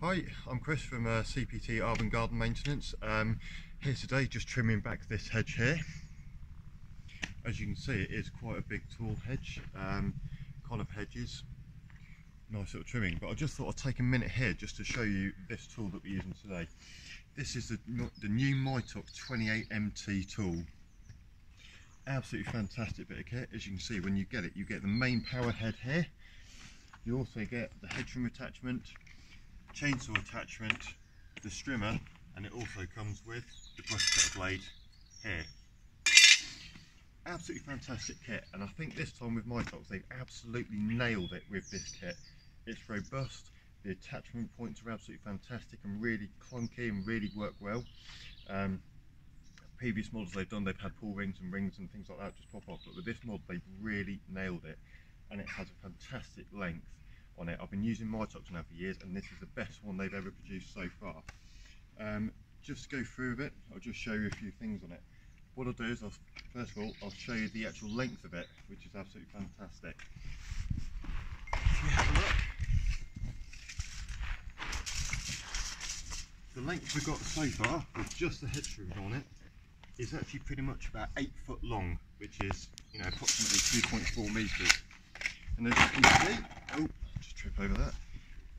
Hi, I'm Chris from uh, CPT Urban Garden Maintenance. Um, here today just trimming back this hedge here. As you can see it is quite a big tall hedge, um, kind of hedges. Nice little trimming, but I just thought I'd take a minute here just to show you this tool that we're using today. This is the, the new Mitox 28MT tool. Absolutely fantastic bit of kit. As you can see when you get it, you get the main power head here. You also get the hedge trim attachment, chainsaw attachment, the strimmer, and it also comes with the brush cutter blade here. Absolutely fantastic kit, and I think this time with my Mitox they've absolutely nailed it with this kit. It's robust, the attachment points are absolutely fantastic and really clunky and really work well. Um, previous models they've done, they've had pull rings and rings and things like that just pop off, but with this model they've really nailed it, and it has a fantastic length on it. I've been using Mitox now for years and this is the best one they've ever produced so far. Um, just go through it, I'll just show you a few things on it. What I'll do is, I'll, first of all, I'll show you the actual length of it, which is absolutely fantastic. If you have a look, the length we've got so far, with just the head on it, is actually pretty much about 8 foot long, which is, you know, approximately 2.4 metres. And as you can see, oh, just trip over that.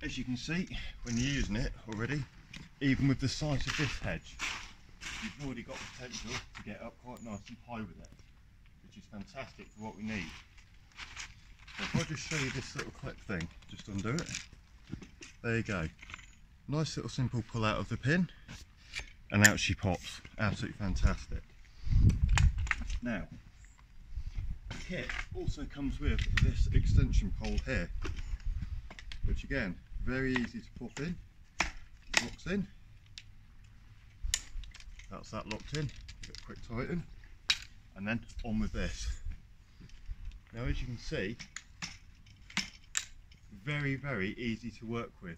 As you can see, when you're using it already, even with the size of this hedge, you've already got potential to get up quite nice and high with it, which is fantastic for what we need. So if I just show you this little clip thing, just undo it. There you go. Nice little simple pull out of the pin, and out she pops. Absolutely fantastic. Now, the kit also comes with this extension pole here, which again, very easy to pop in, locks in, that's that locked in, a quick tighten, and then on with this. Now as you can see, very very easy to work with.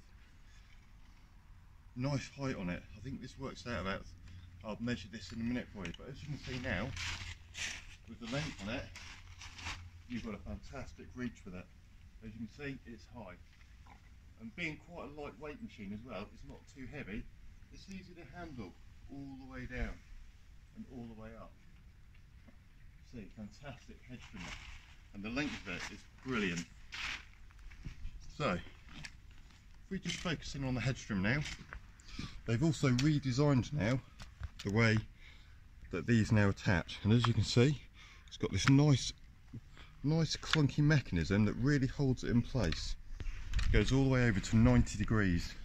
Nice height on it, I think this works out about, I'll measure this in a minute for you, but as you can see now, with the length on it, you've got a fantastic reach with it. As you can see, it's high. And being quite a lightweight machine as well, it's not too heavy, it's easy to handle all the way down and all the way up. See, fantastic hedge trimmer. And the length of it is brilliant. So, if we just focus in on the hedge trim now, they've also redesigned now the way that these now attach. And as you can see, it's got this nice nice clunky mechanism that really holds it in place. Goes all the way over to 90 degrees.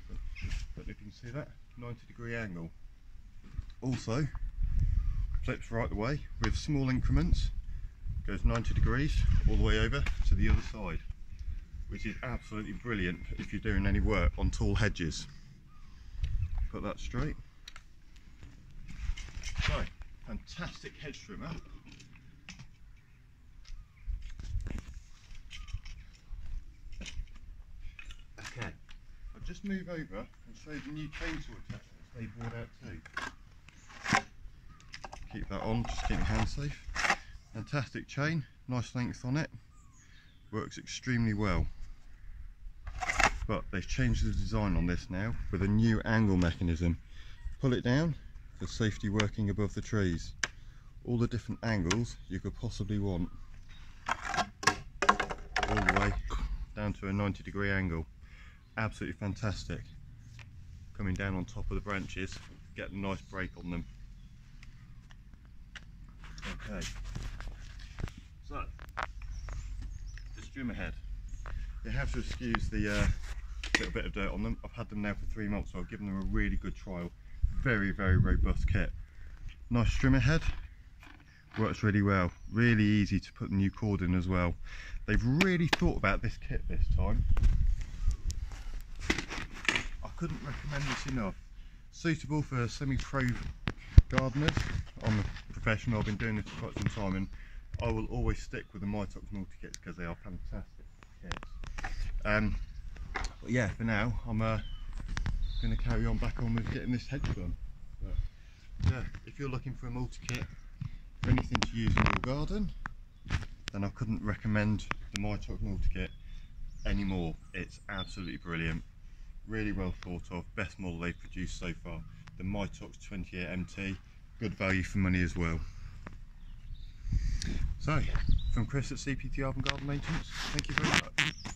But if you can see that, 90 degree angle. Also, flips right the way with small increments. Goes 90 degrees all the way over to the other side. Which is absolutely brilliant if you're doing any work on tall hedges. Put that straight. So, fantastic hedge trimmer just move over and show the new chainsaw attachments they brought out too. Keep that on, just keep your hands safe. Fantastic chain, nice length on it, works extremely well. But they've changed the design on this now with a new angle mechanism. Pull it down for safety working above the trees. All the different angles you could possibly want. All the way down to a 90 degree angle absolutely fantastic. Coming down on top of the branches get a nice break on them. Okay. So the strimmer head. You have to excuse the uh, little bit of dirt on them. I've had them now for three months so I've given them a really good trial. Very very robust kit. Nice strimmer head. Works really well. Really easy to put the new cord in as well. They've really thought about this kit this time couldn't recommend this enough. Suitable for semi-pro gardeners. I'm a professional, I've been doing this for quite some time and I will always stick with the Mitox multi-kits because they are fantastic kits. Um, but yeah, for now, I'm uh, going to carry on back on with getting this hedge done. But yeah, if you're looking for a multi-kit for anything to use in your garden, then I couldn't recommend the Mitox multi-kit anymore. It's absolutely brilliant really well thought of, best model they've produced so far. The Mitox 28 MT, good value for money as well. So, from Chris at CPT Urban Garden Maintenance, thank you very much.